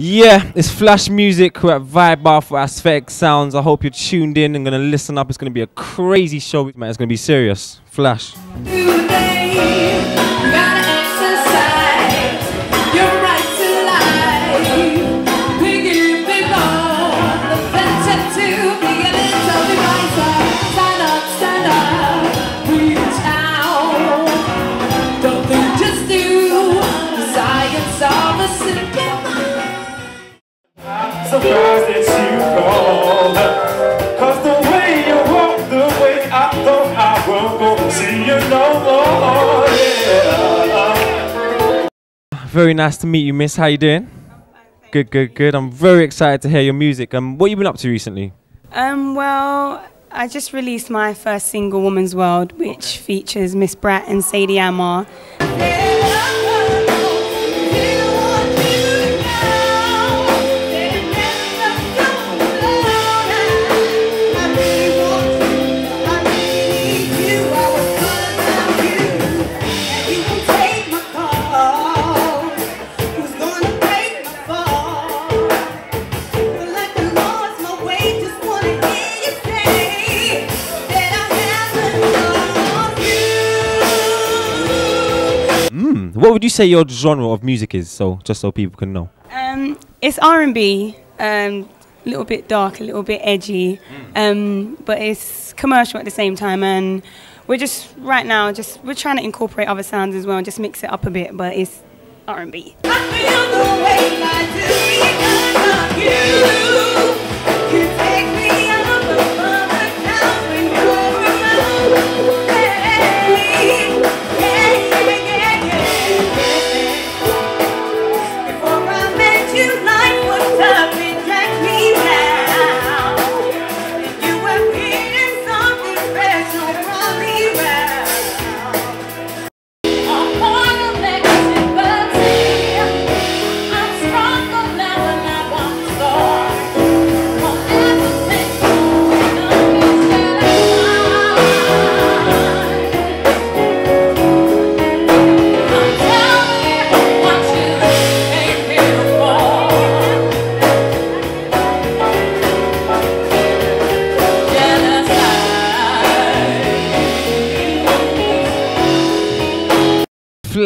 Yeah, it's flash musiq. We're at Vibe Bar for Aesthetic Sounds. I hope you're tuned in and gonna listen up. It's gonna be a crazy show, man. It's gonna be serious. Flash. surprised Very nice to meet you, Miss. How you doing? Good, good, good. I'm very excited to hear your music. Um, what you been up to recently? Um, well, I just released my first single, Woman's World, which features Miss Brat and Sadie Amar. Mm, what would you say your genre of music is? So just so people can know. Um, it's R&B, um, a little bit dark, a little bit edgy, um, but it's commercial at the same time. And we're just right now, just we're trying to incorporate other sounds as well, just mix it up a bit. But it's R&B.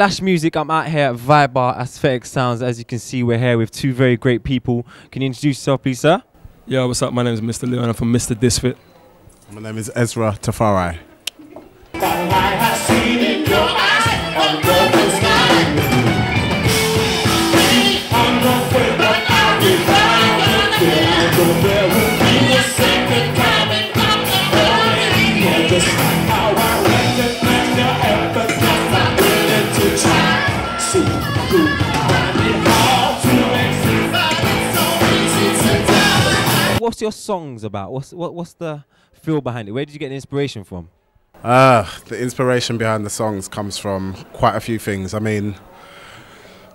Flash musiq. I'm out here at Vibe Bar Aesthetic Sounds. As you can see, we're here with two very great people. Can you introduce yourself, please, sir? Yo, what's up? My name is Mr. Leon. I'm from Mr. Disfit. My name is Ezra Tafari. Your songs about? What's what, what's the feel behind it? Where did you get the inspiration from? Uh, the inspiration behind the songs comes from quite a few things. I mean,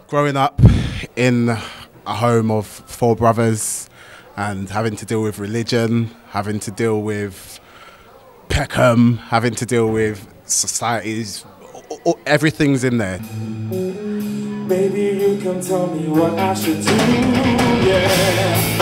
growing up in a home of four brothers and having to deal with religion, having to deal with Peckham, having to deal with societies, o- o- everything's in there. Baby, you can tell me what I should do. Yeah.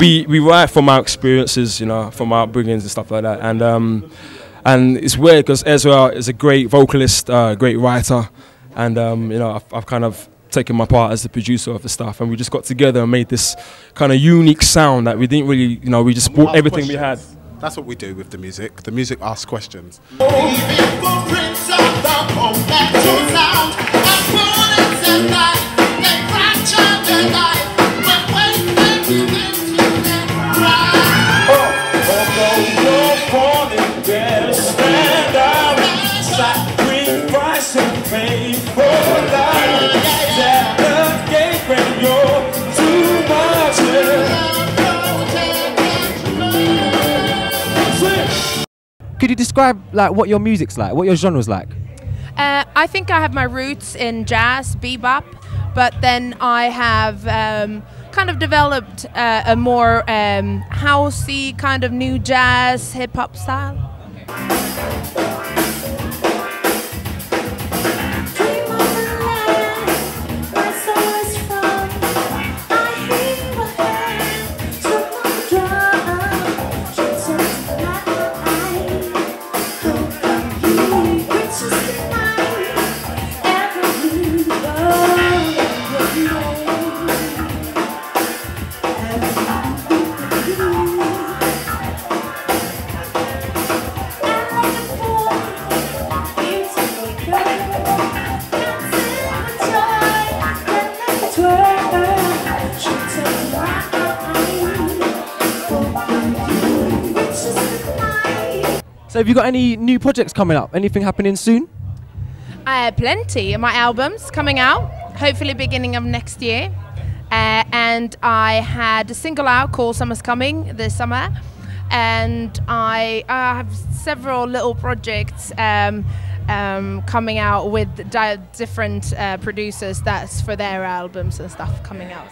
We we write from our experiences, you know, from our upbringings and stuff like that. And um, and it's weird because Ezra is a great vocalist, uh, great writer, and um, you know, I've, I've kind of taken my part as the producer of the stuff, and we just got together and made this kind of unique sound that we didn't really, you know, we just brought Ask everything we had. That's what we do with the music. The music asks questions. Could you describe like what your music's like, what your genre's like. Uh, I think I have my roots in jazz, bebop, but then I have um, kind of developed uh, a more um, housey kind of new jazz, hip hop style. So have you got any new projects coming up? Anything happening soon? Uh, plenty. My albums coming out, hopefully beginning of next year. Uh, and I had a single out called Summer's Coming this summer. And I uh, have several little projects um, um, coming out with di- different uh, producers. That's for their albums and stuff coming out.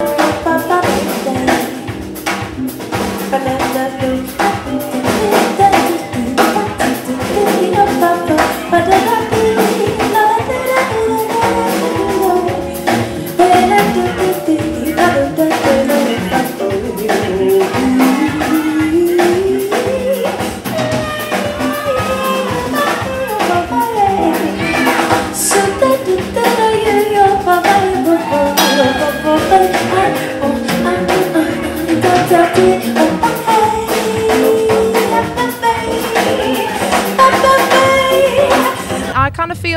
I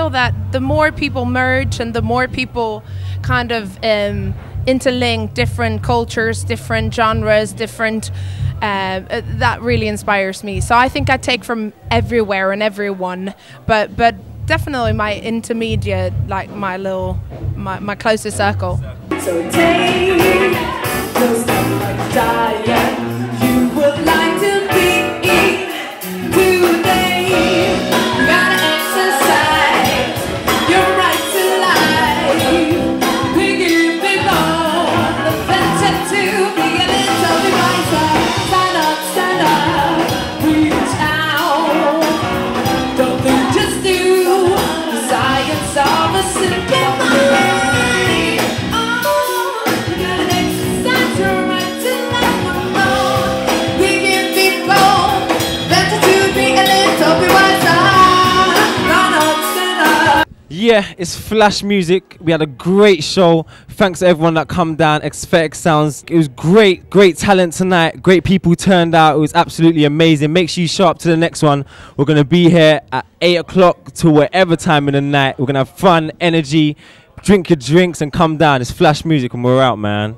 that the more people merge and the more people kind of um, interlink different cultures, different genres, different. Uh, uh, that really inspires me. So I think I take from everywhere and everyone, but but definitely my intermediate, like my little, my, my closest circle. So take Yeah, it's Flash Musiq. We had a great show. Thanks to everyone that come down. Aesthetic Sounds. It was great, great talent tonight. Great people turned out. It was absolutely amazing. Make sure you show up to the next one. We're gonna be here at eight o'clock to whatever time in the night. We're gonna have fun, energy. Drink your drinks and come down. It's Flash Musiq and we're out, man.